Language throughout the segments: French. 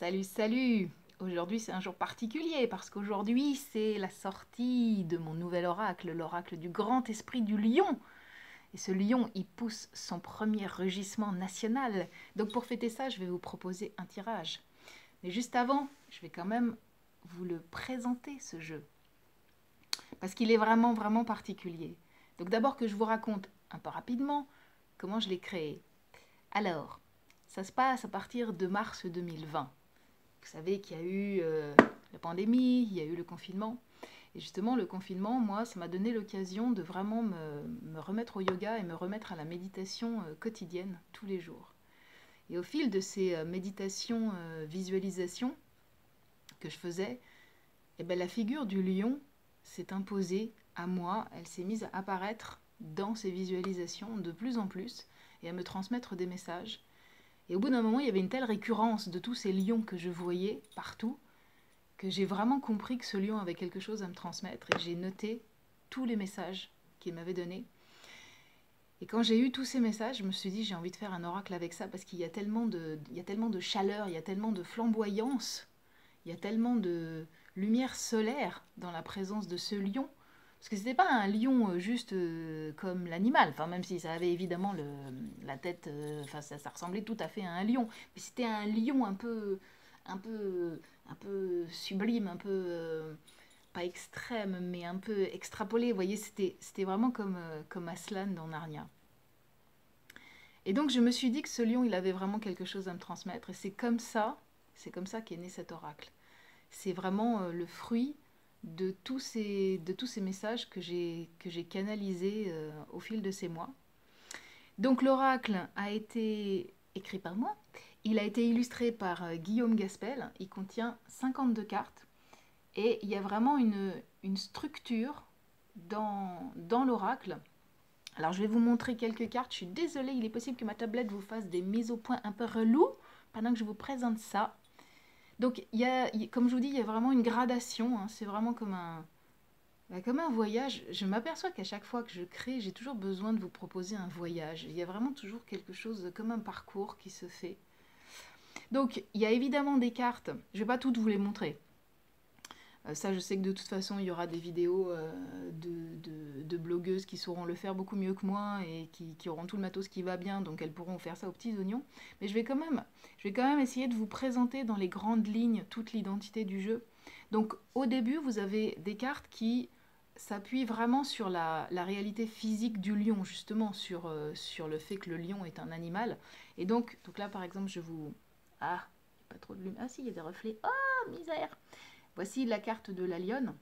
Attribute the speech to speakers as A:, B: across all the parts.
A: Salut, salut Aujourd'hui c'est un jour particulier parce qu'aujourd'hui c'est la sortie de mon nouvel oracle, l'oracle du grand esprit du lion. Et ce lion, il pousse son premier rugissement national. Donc pour fêter ça, je vais vous proposer un tirage. Mais juste avant, je vais quand même vous le présenter, ce jeu. Parce qu'il est vraiment, vraiment particulier. Donc d'abord que je vous raconte un peu rapidement comment je l'ai créé. Alors, ça se passe à partir de mars 2020. Vous savez qu'il y a eu euh, la pandémie, il y a eu le confinement. Et justement, le confinement, moi, ça m'a donné l'occasion de vraiment me, remettre au yoga et me remettre à la méditation euh, quotidienne, tous les jours. Et au fil de ces euh, méditations, visualisations que je faisais, eh ben, la figure du lion s'est imposée à moi, elle s'est mise à apparaître dans ces visualisations de plus en plus et à me transmettre des messages. Et au bout d'un moment, il y avait une telle récurrence de tous ces lions que je voyais partout que j'ai vraiment compris que ce lion avait quelque chose à me transmettre et j'ai noté tous les messages qu'il m'avait donnés. Et quand j'ai eu tous ces messages, je me suis dit j'ai envie de faire un oracle avec ça parce qu'il y a tellement de, il y a tellement de chaleur, il y a tellement de flamboyance, il y a tellement de lumière solaire dans la présence de ce lion parce que c'était pas un lion euh, juste euh, comme l'animal, enfin même si ça avait évidemment le, la tête, euh, enfin ça, ressemblait tout à fait à un lion, mais c'était un lion un peu, un peu, un peu sublime, un peu pas extrême, mais un peu extrapolé. Vous voyez, c'était, c'était vraiment comme, comme Aslan dans Narnia. Et donc je me suis dit que ce lion, il avait vraiment quelque chose à me transmettre, et c'est comme ça, c'est comme ça qu'est né cet oracle. C'est vraiment le fruit de tous ces, de tous ces messages que j'ai canalisés euh, au fil de ces mois. Donc l'oracle a été écrit par moi, il a été illustré par euh, Guillaume Gaspel, il contient 52 cartes et il y a vraiment une, une structure dans, dans l'oracle. Alors je vais vous montrer quelques cartes, je suis désolée, il est possible que ma tablette vous fasse des mises au point un peu relou pendant que je vous présente ça. Donc, y a, comme je vous dis, il y a vraiment une gradation. Hein. c'est vraiment comme un, bah, comme un voyage. Je m'aperçois qu'à chaque fois que je crée, j'ai toujours besoin de vous proposer un voyage. Il y a vraiment toujours quelque chose comme un parcours qui se fait. Donc, il y a évidemment des cartes. Je ne vais pas toutes vous les montrer. Euh, ça, je sais que de toute façon, il y aura des vidéos euh, de, blogueuses qui sauront le faire beaucoup mieux que moi et qui, auront tout le matos qui va bien, donc elles pourront faire ça aux petits oignons. Mais je vais quand même, je vais quand même essayer de vous présenter dans les grandes lignes toute l'identité du jeu. Donc, au début, vous avez des cartes qui s'appuient vraiment sur la, réalité physique du lion, justement, sur, euh, sur le fait que le lion est un animal. Et donc, donc là, par exemple, je vous... Ah, pas trop de lumière. Ah si, il y a des reflets. Oh, misère Voici la carte de la lionne.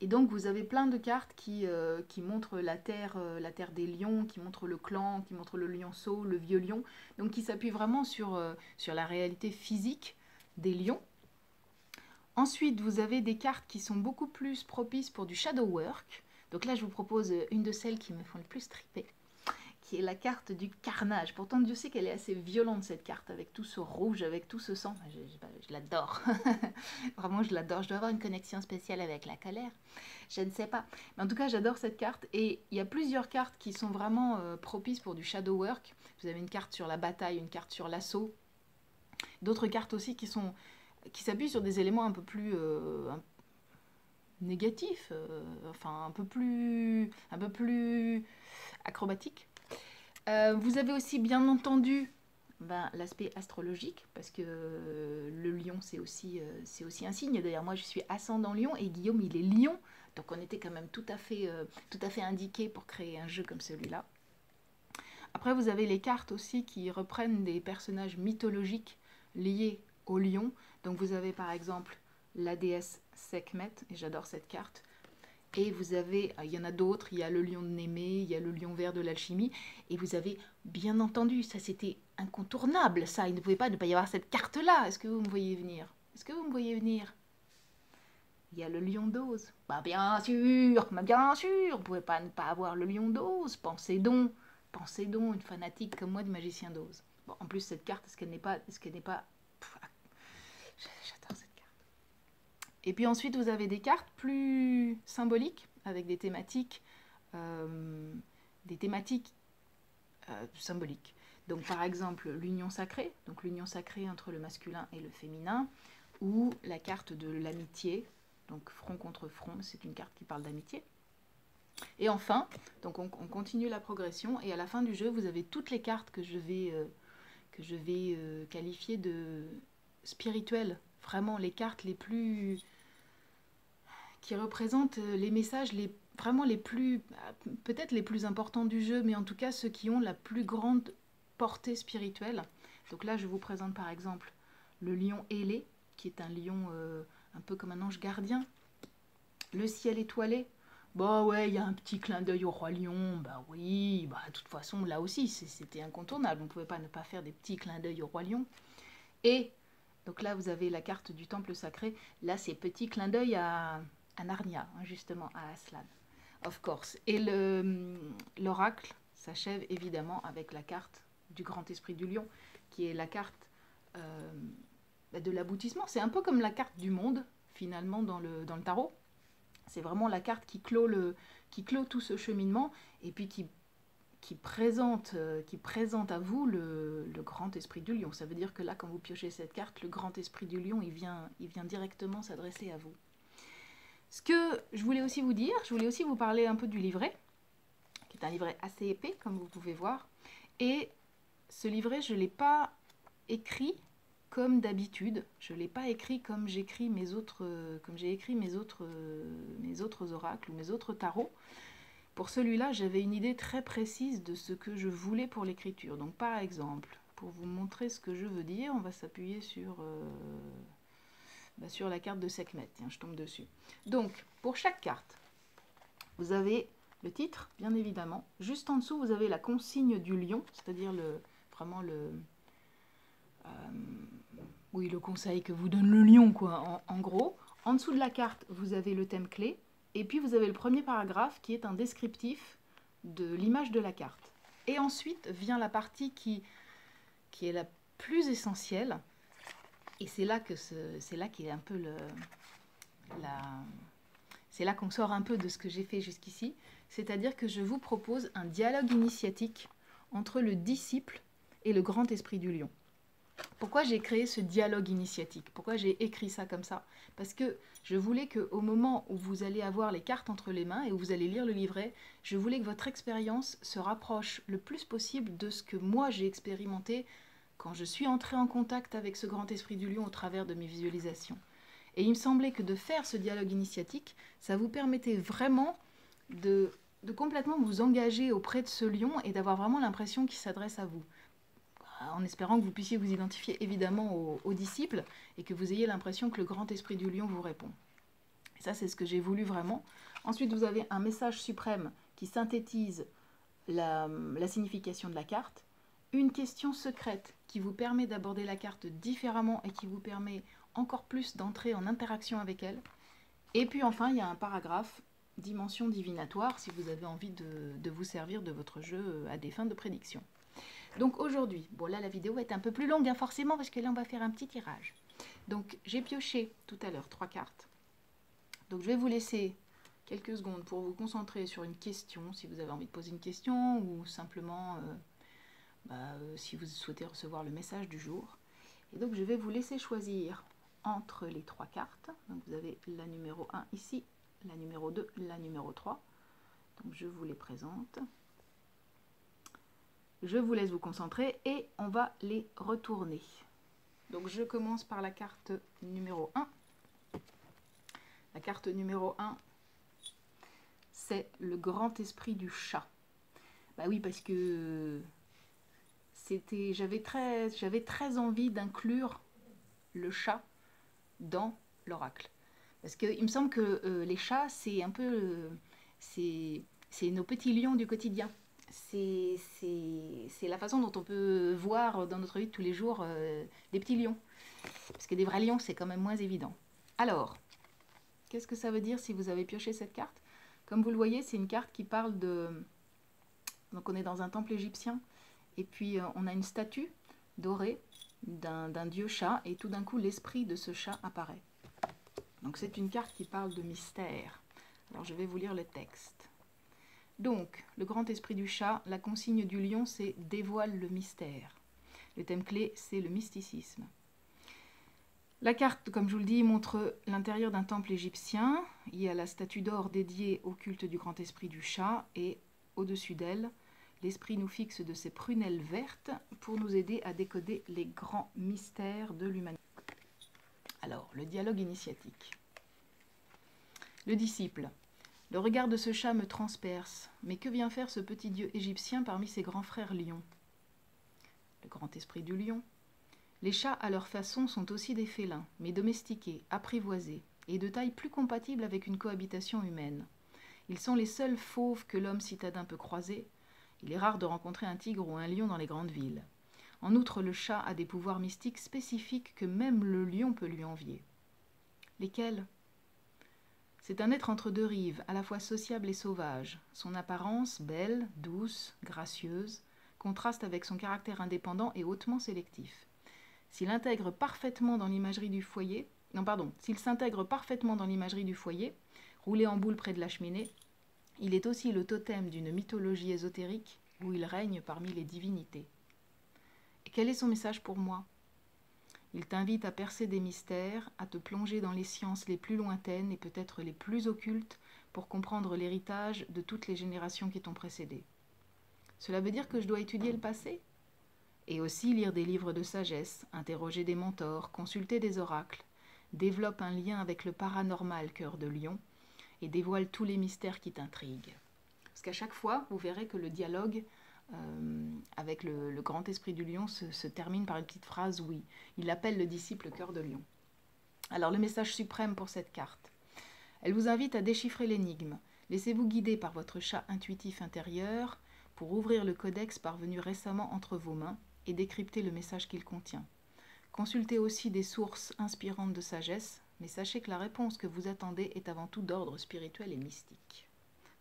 A: Et donc vous avez plein de cartes qui, euh, montrent la terre, euh, la terre des lions, qui montrent le clan, qui montrent le lionceau, le vieux lion, donc qui s'appuient vraiment sur, euh, sur la réalité physique des lions. Ensuite, vous avez des cartes qui sont beaucoup plus propices pour du shadow work. Donc là, je vous propose une de celles qui me font le plus triper qui est la carte du carnage. Pourtant, Dieu sait qu'elle est assez violente, cette carte, avec tout ce rouge, avec tout ce sang. Je, l'adore. Vraiment, je l'adore. Je dois avoir une connexion spéciale avec la colère. Je ne sais pas. Mais en tout cas, j'adore cette carte. Et il y a plusieurs cartes qui sont vraiment euh, propices pour du shadow work. Vous avez une carte sur la bataille, une carte sur l'assaut. D'autres cartes aussi qui sont qui s'appuient sur des éléments un peu plus euh, négatifs, euh, enfin un peu plus un peu plus. Euh, vous avez aussi bien entendu ben, l'aspect astrologique, parce que le lion, c'est aussi, euh, un signe. D'ailleurs, moi, je suis ascendant lion et Guillaume, il est lion. Donc, on était quand même tout à fait, euh, tout à fait indiqué pour créer un jeu comme celui-là. Après, vous avez les cartes aussi qui reprennent des personnages mythologiques liés au lion. Donc, vous avez par exemple la déesse Sekhmet, et j'adore cette carte. Et vous avez, euh, il y en a d'autres, il y a le lion de Némée, il y a le lion vert de l'alchimie, et vous avez, bien entendu, ça c'était incontournable, ça, il ne pouvait pas ne pas y avoir cette carte-là. Est-ce que vous me voyez venir? Est-ce que vous me voyez venir? Il y a le lion d'ose. Bah bien sûr, bah bien sûr, vous pouvez pas ne pas avoir le lion d'ose. Pensez donc, pensez donc, une fanatique comme moi du magicien d'ose. Bon, en plus, cette carte, est-ce qu'elle n'est pas, est-ce qu'elle n'est pas... J'adore cette et puis ensuite, vous avez des cartes plus symboliques, avec des thématiques, euh, des thématiques euh, symboliques. Donc par exemple l'union sacrée, donc l'union sacrée entre le masculin et le féminin, ou la carte de l'amitié, donc front contre front, c'est une carte qui parle d'amitié. Et enfin, donc on, continue la progression et à la fin du jeu, vous avez toutes les cartes que je vais, euh, que je vais qualifier de spirituelles, vraiment les cartes les plus qui représentent les messages les vraiment les plus peut-être les plus importants du jeu, mais en tout cas ceux qui ont la plus grande portée spirituelle. Donc là, je vous présente par exemple le lion ailé, qui est un lion euh, un peu comme un ange gardien. Le ciel étoilé, bah ouais, il y a un petit clin d'œil au roi lion, bah oui, bah de toute façon, là aussi, c'était incontournable, on ne pouvait pas ne pas faire des petits clins d'œil au roi lion. Et, donc là, vous avez la carte du temple sacré, là, c'est petit clin d'œil à, Narnia, hein, justement, à Aslan, of course. Et l'oracle s'achève évidemment avec la carte du grand esprit du lion, qui est la carte euh, de l'aboutissement. C'est un peu comme la carte du monde, finalement, dans le, dans le tarot. C'est vraiment la carte qui clôt, le, qui clôt tout ce cheminement et puis qui, qui, présente, euh, qui présente à vous le, le, grand esprit du lion. Ça veut dire que là, quand vous piochez cette carte, le grand esprit du lion, il vient, il vient directement s'adresser à vous. Ce que je voulais aussi vous dire, je voulais aussi vous parler un peu du livret, qui est un livret assez épais, comme vous pouvez voir. Et ce livret, je ne l'ai pas écrit comme d'habitude. Je ne l'ai pas écrit comme j'ai écrit mes autres, mes oracles ou mes autres tarots. Pour celui-là, j'avais une idée très précise de ce que je voulais pour l'écriture. Donc, par exemple, pour vous montrer ce que je veux dire, on va s'appuyer sur, euh, bah, sur la carte de Sekhmet. Tiens, je tombe dessus. Donc, pour chaque carte, vous avez le titre, bien évidemment. Juste en dessous, vous avez la consigne du lion, c'est-à-dire le, vraiment le, euh, conseil que vous donne le lion, quoi, en, gros. En dessous de la carte, vous avez le thème clé, et puis vous avez le premier paragraphe qui est un descriptif de l'image de la carte. Et ensuite vient la partie qui est la plus essentielle, et c'est là que c'est là est un peu le, c'est là qu'on sort un peu de ce que j'ai fait jusqu'ici, c'est-à-dire que je vous propose un dialogue initiatique entre le disciple et le grand esprit du lion. Pourquoi j'ai créé ce dialogue initiatique? Pourquoi j'ai écrit ça comme ça? Parce que je voulais qu'au moment où vous allez avoir les cartes entre les mains et où vous allez lire le livret, je voulais que votre expérience se rapproche le plus possible de ce que moi j'ai expérimenté quand je suis entrée en contact avec ce grand esprit du lion au travers de mes visualisations. Et il me semblait que de faire ce dialogue initiatique, ça vous permettait vraiment de, complètement vous engager auprès de ce lion et d'avoir vraiment l'impression qu'il s'adresse à vous en espérant que vous puissiez vous identifier évidemment aux, disciples et que vous ayez l'impression que le grand esprit du lion vous répond. Et ça, c'est ce que j'ai voulu vraiment. Ensuite, vous avez un message suprême qui synthétise la, signification de la carte, une question secrète qui vous permet d'aborder la carte différemment et qui vous permet encore plus d'entrer en interaction avec elle. Et puis enfin, il y a un paragraphe dimension divinatoire si vous avez envie de vous servir de votre jeu à des fins de prédiction. Donc aujourd'hui, bon là la vidéo va être un peu plus longue hein, forcément parce que là on va faire un petit tirage. Donc j'ai pioché tout à l'heure trois cartes. Donc je vais vous laisser quelques secondes pour vous concentrer sur une question, si vous avez envie de poser une question ou simplement euh, bah, euh, si vous souhaitez recevoir le message du jour. Et donc je vais vous laisser choisir entre les trois cartes. Vous avez la numéro 1 ici, la numéro 2, la numéro 3. Donc je vous les présente. Je vous laisse vous concentrer et on va les retourner. Donc je commence par la carte numéro 1. La carte numéro 1, c'est le grand esprit du chat. Bah oui, parce que j'avais très, j'avais très envie d'inclure le chat dans l'oracle. Parce qu'il me semble que euh, les chats, c'est un peu, euh, c'est nos petits lions du quotidien c'est la façon dont on peut voir dans notre vie de tous les jours euh, des petits lions. Parce que des vrais lions, c'est quand même moins évident. Alors, qu'est-ce que ça veut dire si vous avez pioché cette carte? Comme vous le voyez, c'est une carte qui parle de... Donc on est dans un temple égyptien, et puis euh, on a une statue dorée d'un dieu chat, et tout d'un coup l'esprit de ce chat apparaît. Donc c'est une carte qui parle de mystère. Alors je vais vous lire le texte. Donc, le grand esprit du chat, la consigne du lion, c'est dévoile le mystère. Le thème clé, c'est le mysticisme. La carte, comme je vous le dis, montre l'intérieur d'un temple égyptien. Il y a la statue d'or dédiée au culte du grand esprit du chat et au-dessus d'elle, l'esprit nous fixe de ses prunelles vertes pour nous aider à décoder les grands mystères de l'humanité. Alors, le dialogue initiatique. Le disciple. Le regard de ce chat me transperce. Mais que vient faire ce petit dieu égyptien parmi ses grands frères lions? Le grand esprit du lion. Les chats, à leur façon, sont aussi des félins, mais domestiqués, apprivoisés, et de taille plus compatible avec une cohabitation humaine. Ils sont les seuls fauves que l'homme citadin peut croiser. Il est rare de rencontrer un tigre ou un lion dans les grandes villes. En outre, le chat a des pouvoirs mystiques spécifiques que même le lion peut lui envier. Lesquels? C'est un être entre deux rives, à la fois sociable et sauvage. Son apparence, belle, douce, gracieuse, contraste avec son caractère indépendant et hautement sélectif. S'il intègre parfaitement dans l'imagerie du foyer, non pardon, s'il s'intègre parfaitement dans l'imagerie du foyer, roulé en boule près de la cheminée, il est aussi le totem d'une mythologie ésotérique où il règne parmi les divinités. Et quel est son message pour moi? Il t'invite à percer des mystères, à te plonger dans les sciences les plus lointaines et peut-être les plus occultes pour comprendre l'héritage de toutes les générations qui t'ont précédé. Cela veut dire que je dois étudier le passé? Et aussi lire des livres de sagesse, interroger des mentors, consulter des oracles, développe un lien avec le paranormal cœur de lion et dévoile tous les mystères qui t'intriguent. Parce qu'à chaque fois, vous verrez que le dialogue euh, avec le, grand esprit du lion se, se, termine par une petite phrase oui. Il appelle le disciple cœur de lion. Alors le message suprême pour cette carte. Elle vous invite à déchiffrer l'énigme. Laissez-vous guider par votre chat intuitif intérieur pour ouvrir le codex parvenu récemment entre vos mains et décrypter le message qu'il contient. Consultez aussi des sources inspirantes de sagesse, mais sachez que la réponse que vous attendez est avant tout d'ordre spirituel et mystique.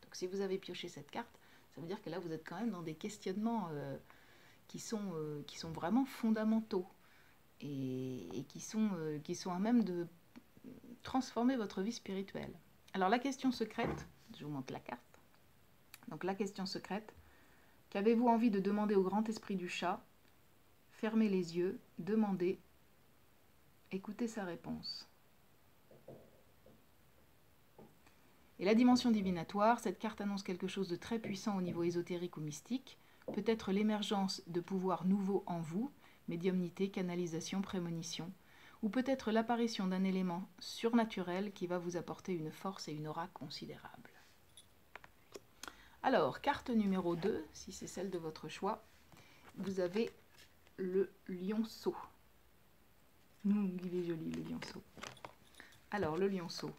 A: Donc si vous avez pioché cette carte, ça veut dire que là vous êtes quand même dans des questionnements euh, qui, sont, euh, qui sont vraiment fondamentaux et, qui, sont, euh, qui sont à même de transformer votre vie spirituelle. Alors la question secrète, je vous montre la carte. Donc la question secrète, qu'avez-vous envie de demander au grand esprit du chat? Fermez les yeux, demandez, écoutez sa réponse. Et la dimension divinatoire, cette carte annonce quelque chose de très puissant au niveau ésotérique ou mystique, peut-être l'émergence de pouvoirs nouveaux en vous, médiumnité, canalisation, prémonition, ou peut-être l'apparition d'un élément surnaturel qui va vous apporter une force et une aura considérables. Alors, carte numéro 2, si c'est celle de votre choix, vous avez le lionceau. Mmh, il est joli le lionceau. Alors, le lionceau.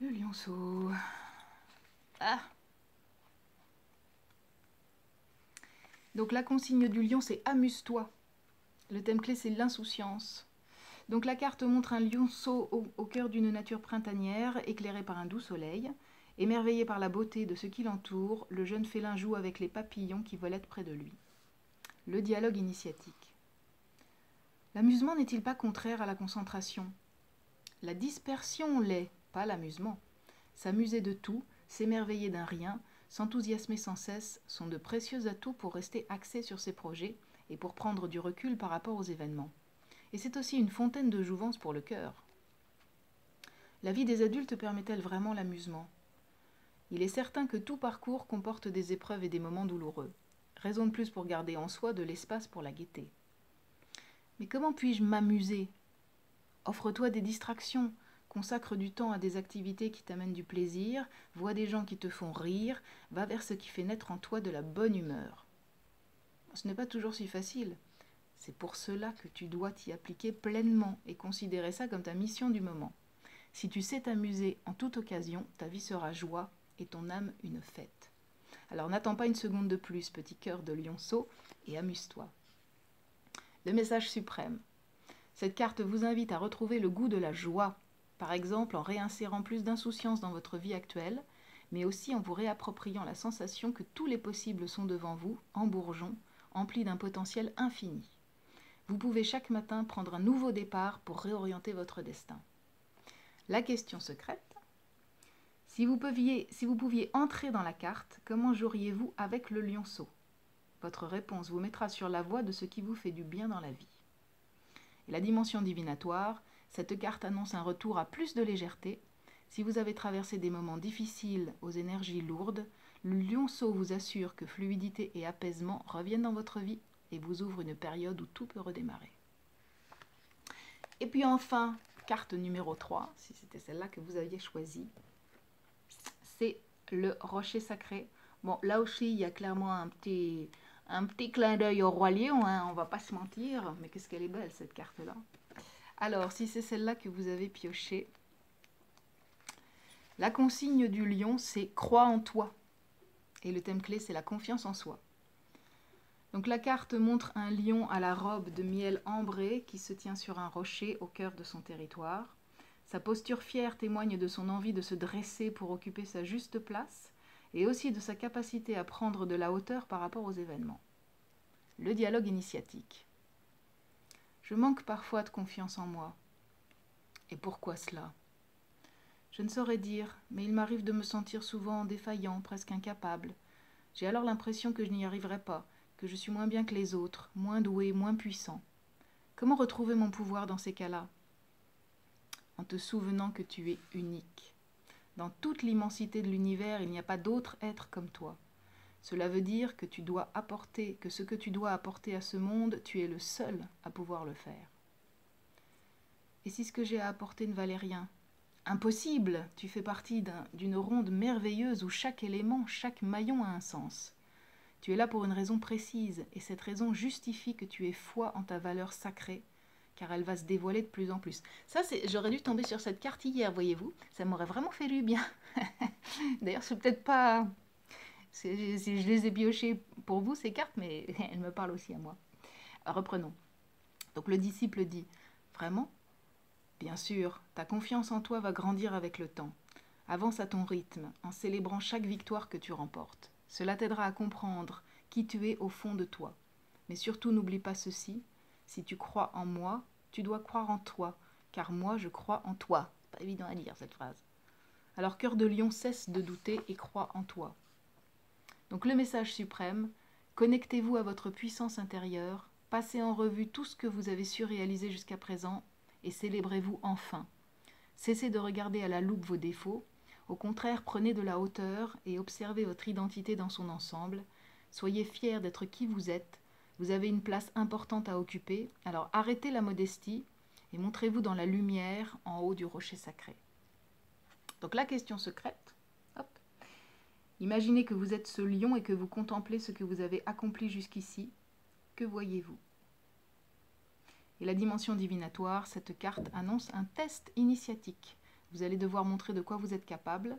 A: Le lionceau. Ah Donc la consigne du lion, c'est amuse-toi. Le thème clé, c'est l'insouciance. Donc la carte montre un lionceau au, au cœur d'une nature printanière, éclairé par un doux soleil. Émerveillé par la beauté de ce qui l'entoure, le jeune félin joue avec les papillons qui volent près de lui. Le dialogue initiatique. L'amusement n'est-il pas contraire à la concentration? La dispersion l'est, pas l'amusement. S'amuser de tout, s'émerveiller d'un rien, s'enthousiasmer sans cesse sont de précieux atouts pour rester axé sur ses projets et pour prendre du recul par rapport aux événements. Et c'est aussi une fontaine de jouvence pour le cœur. La vie des adultes permet-elle vraiment l'amusement? Il est certain que tout parcours comporte des épreuves et des moments douloureux. Raison de plus pour garder en soi de l'espace pour la gaieté. Mais comment puis-je m'amuser? Offre-toi des distractions, Consacre du temps à des activités qui t'amènent du plaisir, vois des gens qui te font rire, va vers ce qui fait naître en toi de la bonne humeur. Ce n'est pas toujours si facile. C'est pour cela que tu dois t'y appliquer pleinement et considérer ça comme ta mission du moment. Si tu sais t'amuser en toute occasion, ta vie sera joie et ton âme une fête. Alors n'attends pas une seconde de plus, petit cœur de lionceau, et amuse-toi. Le message suprême. Cette carte vous invite à retrouver le goût de la joie par exemple en réinsérant plus d'insouciance dans votre vie actuelle, mais aussi en vous réappropriant la sensation que tous les possibles sont devant vous, en bourgeon, emplis d'un potentiel infini. Vous pouvez chaque matin prendre un nouveau départ pour réorienter votre destin. La question secrète Si vous, pouviez, entrer dans la carte, comment joueriez-vous avec le lionceau? Votre réponse vous mettra sur la voie de ce qui vous fait du bien dans la vie. Et la dimension divinatoire, cette carte annonce un retour à plus de légèreté. Si vous avez traversé des moments difficiles aux énergies lourdes, le lionceau vous assure que fluidité et apaisement reviennent dans votre vie et vous ouvre une période où tout peut redémarrer. Et puis enfin, carte numéro 3, si c'était celle-là que vous aviez choisie, c'est le rocher sacré. Bon, là aussi, il y a clairement un petit, un petit clin d'œil au roi lion, hein, on va pas se mentir, mais qu'est-ce qu'elle est belle cette carte-là. Alors, si c'est celle-là que vous avez piochée, la consigne du lion, c'est crois en toi. Et le thème clé, c'est la confiance en soi. Donc la carte montre un lion à la robe de miel ambré qui se tient sur un rocher au cœur de son territoire. Sa posture fière témoigne de son envie de se dresser pour occuper sa juste place et aussi de sa capacité à prendre de la hauteur par rapport aux événements. Le dialogue initiatique. Je manque parfois de confiance en moi. Et pourquoi cela? Je ne saurais dire, mais il m'arrive de me sentir souvent défaillant, presque incapable. J'ai alors l'impression que je n'y arriverai pas, que je suis moins bien que les autres, moins doué, moins puissant. Comment retrouver mon pouvoir dans ces cas-là? En te souvenant que tu es unique. Dans toute l'immensité de l'univers, il n'y a pas d'autre être comme toi. Cela veut dire que tu dois apporter, que ce que tu dois apporter à ce monde, tu es le seul à pouvoir le faire. Et si ce que j'ai à apporter ne valait rien Impossible Tu fais partie d'une ronde merveilleuse où chaque élément, chaque maillon a un sens. Tu es là pour une raison précise, et cette raison justifie que tu aies foi en ta valeur sacrée, car elle va se dévoiler de plus en plus. Ça, j'aurais dû tomber sur cette carte hier, voyez-vous. Ça m'aurait vraiment fait du bien. D'ailleurs, c'est peut-être pas. Je les ai piochées pour vous, ces cartes, mais elles me parlent aussi à moi. reprenons. Donc le disciple dit Vraiment? Bien sûr, ta confiance en toi va grandir avec le temps. Avance à ton rythme, en célébrant chaque victoire que tu remportes. Cela t'aidera à comprendre qui tu es au fond de toi. Mais surtout n'oublie pas ceci, si tu crois en moi, tu dois croire en toi, car moi je crois en toi. Pas évident à dire cette phrase. Alors cœur de lion, cesse de douter et crois en toi. Donc le message suprême, connectez-vous à votre puissance intérieure, passez en revue tout ce que vous avez su réaliser jusqu'à présent et célébrez-vous enfin. Cessez de regarder à la loupe vos défauts, au contraire, prenez de la hauteur et observez votre identité dans son ensemble. Soyez fiers d'être qui vous êtes. Vous avez une place importante à occuper, alors arrêtez la modestie et montrez-vous dans la lumière en haut du rocher sacré. Donc la question secrète. Imaginez que vous êtes ce lion et que vous contemplez ce que vous avez accompli jusqu'ici. Que voyez-vous? Et la dimension divinatoire, cette carte annonce un test initiatique. Vous allez devoir montrer de quoi vous êtes capable.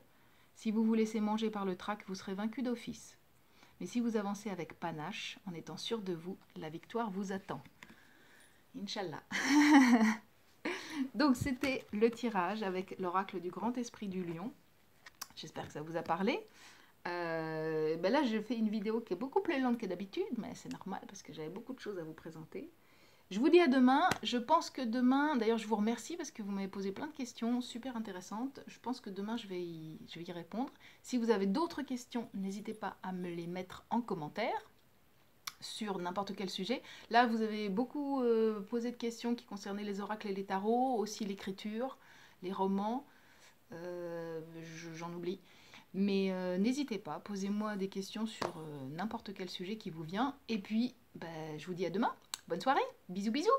A: Si vous vous laissez manger par le trac, vous serez vaincu d'office. Mais si vous avancez avec panache, en étant sûr de vous, la victoire vous attend. Inch'Allah. Donc c'était le tirage avec l'oracle du grand esprit du lion. J'espère que ça vous a parlé. Euh, ben là, je fais une vidéo qui est beaucoup plus longue que d'habitude, mais c'est normal parce que j'avais beaucoup de choses à vous présenter. Je vous dis à demain. Je pense que demain, d'ailleurs je vous remercie parce que vous m'avez posé plein de questions super intéressantes. Je pense que demain je vais y, répondre. Si vous avez d'autres questions, n'hésitez pas à me les mettre en commentaire sur n'importe quel sujet. Là, vous avez beaucoup euh, posé de questions qui concernaient les oracles et les tarots, aussi l'écriture, les romans, euh, j'en oublie. Mais euh, n'hésitez pas, posez-moi des questions sur n'importe quel sujet qui vous vient. Et puis, ben, je vous dis à demain. Bonne soirée, bisous bisous